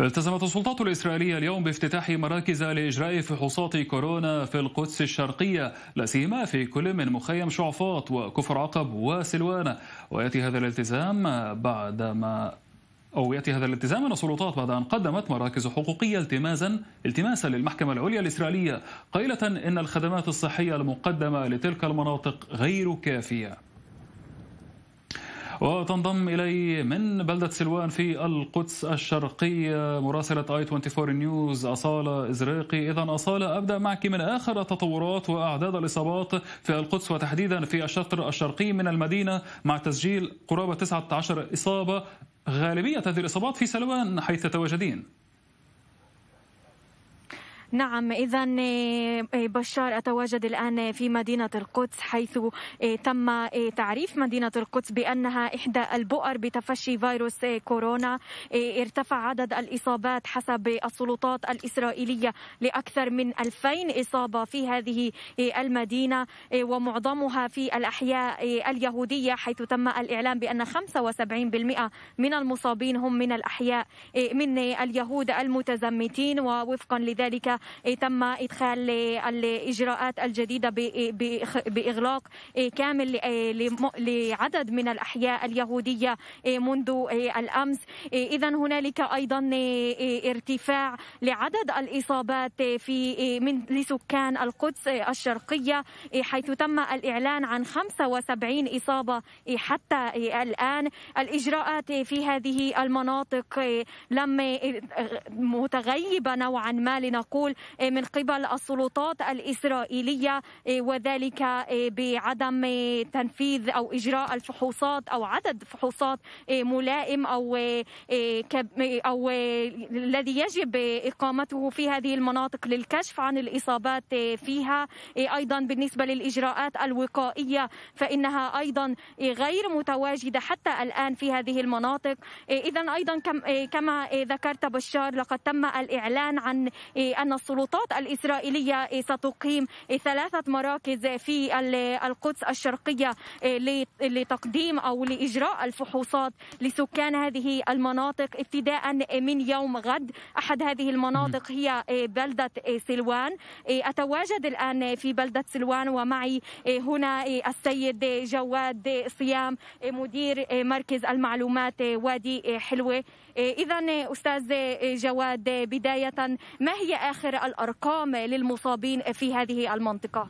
التزمت السلطات الإسرائيلية اليوم بافتتاح مراكز لإجراء فحوصات كورونا في القدس الشرقية لا سيما في كل من مخيم شعفاط وكفر عقب وسلوان. ويأتي هذا الالتزام بعدما أو يأتي هذا الالتزام من السلطات بعد أن قدمت مراكز حقوقية التماسا التماسا للمحكمة العليا الإسرائيلية قائلة إن الخدمات الصحية المقدمة لتلك المناطق غير كافية. وتنضم إلي من بلدة سلوان في القدس الشرقية مراسلة آي 24 نيوز أصالة إزريقي. إذا أصالة أبدأ معك من آخر التطورات وأعداد الإصابات في القدس وتحديدا في الشطر الشرقي من المدينة مع تسجيل قرابة 19 إصابة غالبية هذه الإصابات في سلوان حيث تتواجدين نعم إذا آه، آه، بشار أتواجد الآن في مدينة القدس حيث آه، تم تعريف مدينة القدس بأنها إحدى البؤر بتفشي فيروس كورونا. ارتفع عدد الإصابات حسب السلطات الإسرائيلية لأكثر من 2000 إصابة في هذه المدينة ومعظمها في الأحياء اليهودية حيث تم الإعلان بأن 75% من المصابين هم من الأحياء من اليهود المتزمتين. ووفقا لذلك تم إدخال الإجراءات الجديدة بإغلاق كامل لعدد من الأحياء اليهودية منذ الأمس. إذا هنالك أيضا ارتفاع لعدد الإصابات في من لسكان القدس الشرقية حيث تم الإعلان عن 75 إصابة حتى الآن. الإجراءات في هذه المناطق لم متغيبة نوعا ما لنقول آه، من قبل السلطات الإسرائيلية آه، وذلك آه، بعدم تنفيذ أو إجراء الفحوصات أو عدد فحوصات ملائم أو أو الذي يجب إقامته في هذه المناطق للكشف عن الإصابات فيها. أيضا بالنسبة للإجراءات الوقائية فإنها أيضا غير متواجدة حتى الآن في هذه المناطق. إذا أيضا كما ذكرت بشار لقد تم الإعلان عن أن السلطات الإسرائيلية ستقيم ثلاثة مراكز في القدس الشرقية لتقديم أو لإجراء الفحوصات لسكان هذه المناطق. ابتداء من يوم غد أحد هذه المناطق هي بلدة سلوان. أتواجد الآن في بلدة سلوان ومعي هنا السيد جواد صيام مدير مركز المعلومات وادي حلوة. إذا أستاذ جواد بداية ما هي آخر الأرقام للمصابين في هذه المنطقة؟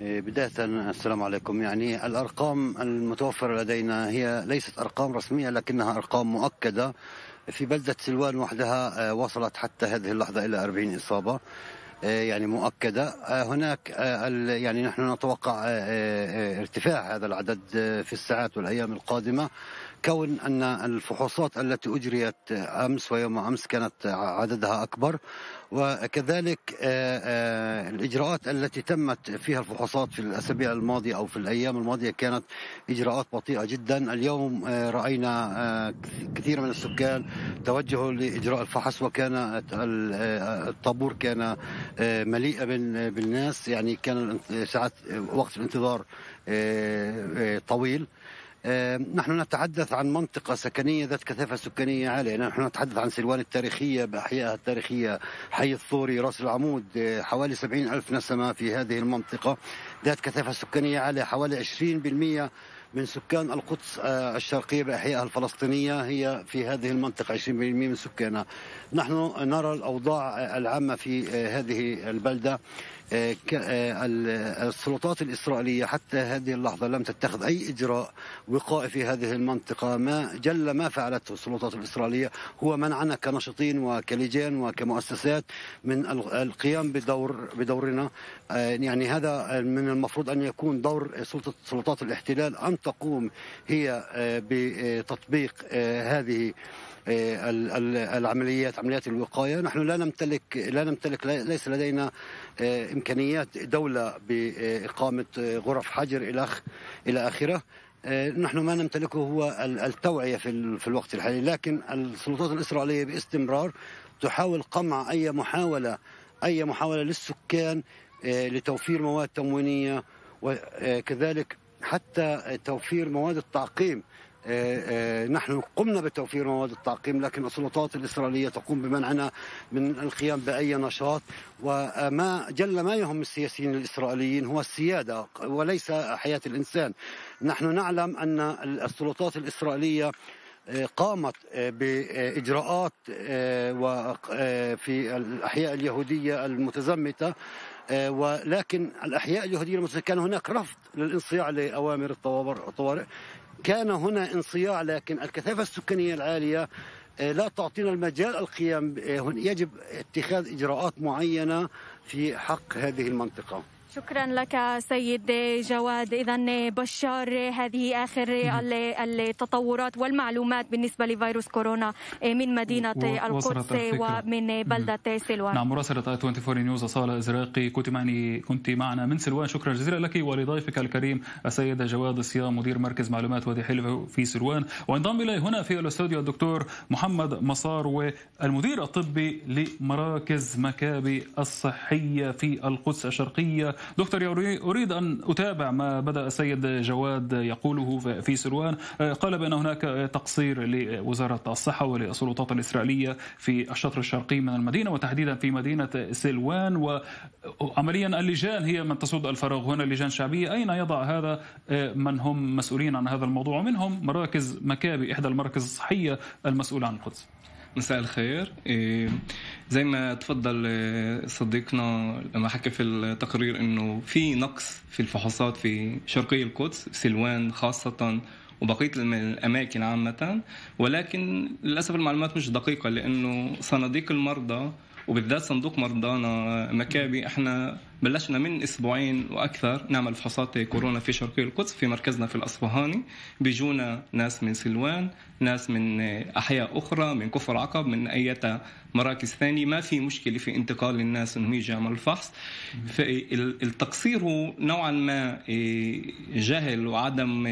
إيه، بداية السلام عليكم. يعني الأرقام المتوفرة لدينا هي ليست أرقام رسمية لكنها أرقام مؤكدة. في بلدة سلوان وحدها آه، وصلت حتى هذه اللحظة إلى 40 إصابة آه، يعني مؤكدة. آه، هناك يعني نحن نتوقع ارتفاع هذا العدد في الساعات والأيام القادمة. كون أن الفحوصات التي أجريت أمس ويوم أمس كانت عددها أكبر وكذلك آه، آه، الإجراءات التي تمت فيها الفحوصات في الأسابيع الماضية أو في الأيام الماضية كانت إجراءات بطيئة جدا. اليوم آه، رأينا كثير من السكان توجهوا لإجراء الفحص وكان الطابور كان مليئا بالناس يعني كان ساعات وقت الانتظار طويل. نحن نتحدث عن منطقة سكنية ذات كثافة سكانية عالية نحن نتحدث عن سلوان التاريخية بأحيائها التاريخية حي الثوري رأس العمود. آه، حوالي سبعين ألف نسمة في هذه المنطقة. ذات كثافة سكانية عالية حوالي عشرين بالمئة من سكان القدس آه، الشرقية بأحيائها الفلسطينية. هي في هذه المنطقة 20% من سكانها. نحن نرى الأوضاع العامة في آه، هذه البلدة. السلطات الإسرائيلية حتى هذه اللحظة لم تتخذ أي إجراء وقائي في هذه المنطقة. ما جل ما فعلته السلطات الإسرائيلية هو منعنا كناشطين وكلجان وكمؤسسات من القيام بدور بدورنا. يعني هذا من المفروض أن يكون دور سلطة سلطات الاحتلال أن تقوم هي آه، بتطبيق آه، هذه آه، العمليات عمليات الوقاية. نحن لا نمتلك لا نمتلك ليس لدينا إمكانيات دولة بإقامة غرف حجر إلى إلى آخره. نحن ما نمتلكه هو التوعية في في الوقت الحالي. لكن السلطات الإسرائيلية باستمرار تحاول قمع أي محاولة أي محاولة للسكان لتوفير مواد تموينية وكذلك حتى توفير مواد التعقيم نحن قمنا بتوفير مواد التعقيم لكن السلطات الإسرائيلية تقوم بمنعنا من القيام بأي نشاط. وما جل ما يهم السياسيين الإسرائيليين هو السيادة وليس حياة الإنسان. نحن نعلم أن السلطات الإسرائيلية قامت بإجراءات في الأحياء اليهودية المتزمتة ولكن الأحياء اليهودية المتزمتة كان هناك رفض للانصياع لأوامر الطوارئ. كان هنا انصياع لكن الكثافة السكانية العالية لا تعطينا المجال القيام يجب اتخاذ إجراءات معينة في حق هذه المنطقة. شكرا لك سيد جواد. اذا بشار هذه آخر التطورات والمعلومات بالنسبة لفيروس كورونا من مدينة القدس ومن بلدة سلوان. نعم مراسلة 24 نيوز اصاله إزراقي. كنت معني كنت معنا من سلوان. شكرا جزيلا لك ولضيفك الكريم السيد جواد الصيام مدير مركز معلومات وادي حلو في سلوان. وانضم إلي هنا في الاستوديو الدكتور محمد مسار والمدير الطبي لمراكز مكابي الصحية في القدس الشرقية دكتور أريد أن أتابع ما بدأ السيد جواد يقوله في سروان. قال بأن هناك تقصير لوزارة الصحة وللسلطات الإسرائيلية في الشطر الشرقي من المدينة وتحديدا في مدينة سلوان. وعمليا اللجان هي من تسد الفراغ. هنا اللجان الشعبية أين يضع هذا؟ من هم مسؤولين عن هذا الموضوع؟ ومنهم مراكز مكابي إحدى المراكز الصحية المسؤولة عن القدس. مساء الخير. زي ما تفضل صديقنا لما حكى في التقرير إنه في نقص في الفحوصات في شرقي القدس سلوان خاصة وبقية الأماكن عامة. ولكن للأسف المعلومات مش دقيقة لأنه صناديق المرضى وبالذات صندوق مرضانا مكابي إحنا بلشنا من أسبوعين وأكثر نعمل فحوصات كورونا في شرقي القدس في مركزنا في الأصفهاني. بيجونا ناس من سلوان ناس من أحياء أخرى من كفر عقب من اي مراكز ثانية. ما في مشكلة في انتقال الناس انهم يجوا يعملوا الفحص فالتقصير هو نوعا ما جهل وعدم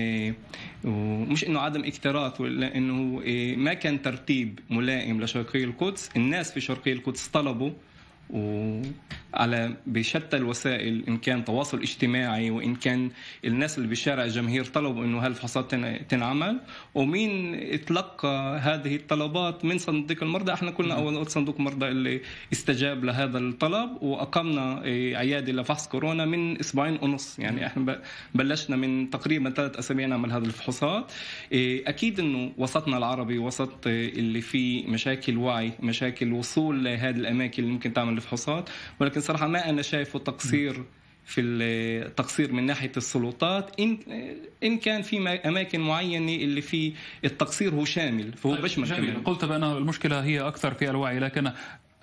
مش إنه عدم اكتراث ولا انه ما كان ترتيب ملائم لشرقي القدس. الناس في شرقي القدس طلبوا وعلى بشتى الوسائل إن كان تواصل اجتماعي وإن كان الناس اللي بالشارع الجماهير طلبوا إنه هالفحوصات تنعمل. ومين تلقى هذه الطلبات من صندوق المرضى؟ إحنا كلنا أول صندوق مرضى اللي استجاب لهذا الطلب وأقمنا عيادة لفحص كورونا من أسبوعين ونص. يعني إحنا بلشنا من تقريبا ثلاث أسابيع نعمل هذه الفحوصات. أكيد إنه وسطنا العربي وسط اللي فيه مشاكل وعي مشاكل وصول لهذه الأماكن اللي ممكن تعمل الفحوصات ولكن صراحة ما أنا شايفه تقصير في التقصير من ناحية السلطات. ان إن كان في أماكن معينة اللي في التقصير هو شامل فهو طيب بيشمل كمان. قلت بأن المشكلة هي أكثر في الوعي لكن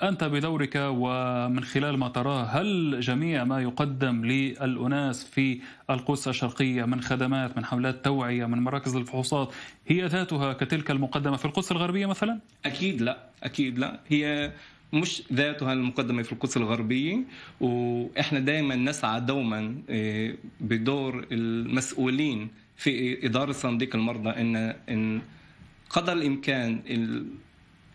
أنت بدورك ومن خلال ما تراه هل جميع ما يقدم للأناس في القدس الشرقية من خدمات من حملات توعية من مراكز الفحوصات هي ذاتها كتلك المقدمة في القدس الغربية مثلا؟ أكيد لا أكيد لا. هي مش ذاتها المقدمة في القدس الغربية وإحنا دائما نسعى دوما بدور المسؤولين في إدارة صندوق المرضى إن إن قدر الإمكان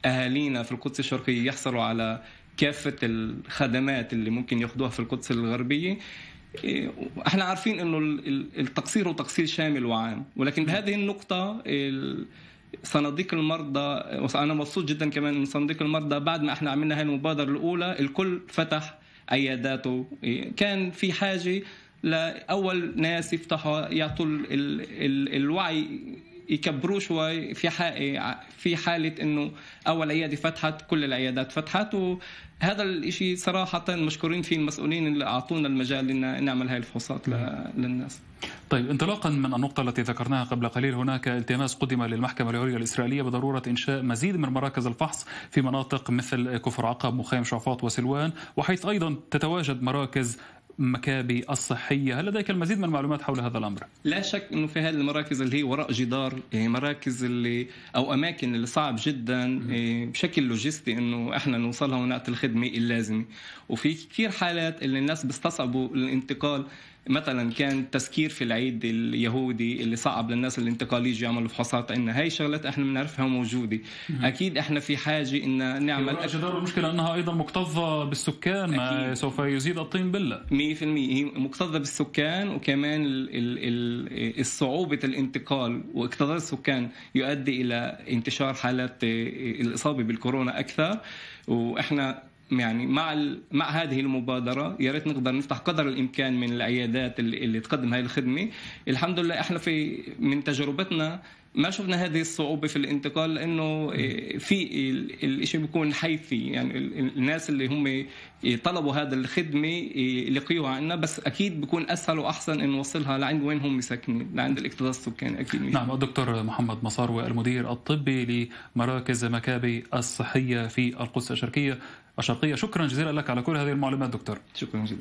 أهالينا في القدس الشرقية يحصلوا على كافة الخدمات اللي ممكن ياخدوها في القدس الغربية. إحنا عارفين إنه التقصير هو تقصير شامل وعام ولكن بهذه النقطة صناديق المرضى وأنا مبسوط جدا كمان من صناديق المرضى بعد ما إحنا عملنا هاي المبادرة الأولى الكل فتح عياداته. كان في حاجة لأول ناس يفتحوا يعطوا ال ال الوعي يكبروه شوي في في حالة إنه أول عيادة فتحت كل العيادات فتحت وهذا الشيء صراحة مشكورين فيه المسؤولين اللي أعطونا المجال ان نعمل هاي الفحوصات للناس. طيب انطلاقا من النقطة التي ذكرناها قبل قليل هناك التماس قدم للمحكمة العليا الإسرائيلية بضرورة إنشاء مزيد من مراكز الفحص في مناطق مثل كفر عقب مخيم شعفاط وسلوان وحيث أيضا تتواجد مراكز مكابي الصحية. هل لديك المزيد من المعلومات حول هذا الأمر؟ لا شك أنه في هذه المراكز اللي هي وراء جدار مراكز اللي أو أماكن اللي صعب جدا بشكل لوجستي أنه إحنا نوصلها ونعطي الخدمة اللازمة. وفي كثير حالات اللي الناس بيستصعبوا الانتقال. مثلا كان تسكير في العيد اليهودي اللي صعب للناس الانتقال يجوا يعملوا فحوصات عندنا هاي شغلات إحنا بنعرفها موجودة. أكيد إحنا في حاجة إن نعمل جدار المشكلة إنها أيضا مكتظة بالسكان ما أكيد. سوف يزيد الطين بله 100% هي مكتظه بالسكان وكمان الصعوبة الانتقال واكتظاظ السكان يؤدي إلى انتشار حالات الإصابة بالكورونا أكثر. وإحنا يعني مع مع هذه المبادرة يا ريت نقدر نفتح قدر الإمكان من العيادات اللي, اللي تقدم هذه الخدمة. الحمد لله إحنا في من تجربتنا ما شفنا هذه الصعوبة في الانتقال لأنه في الشيء بيكون حيثي يعني الناس اللي هم طلبوا هذا الخدمة يلقيوها عنا بس أكيد بيكون أسهل وأحسن ان نوصلها لعند وين هم ساكنين لعند الاكتظاظ السكاني أكيد. نعم الدكتور محمد مصاروي المدير الطبي لمراكز مكابي الصحية في القدس الشرقية الشرقية. شكرا جزيلا لك على كل هذه المعلومات دكتور. شكرا جزيلا.